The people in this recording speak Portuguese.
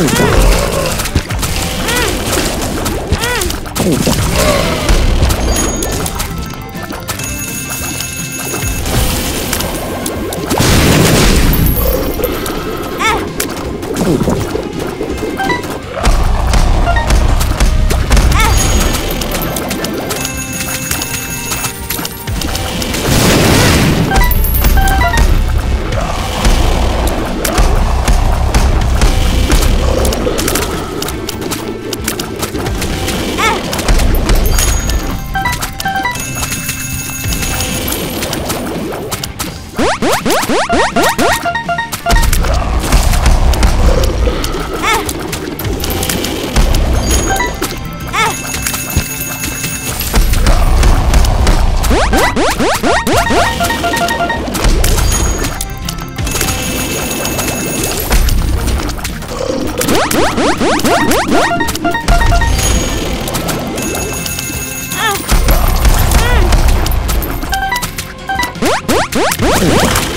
Puta. Puta. What? you.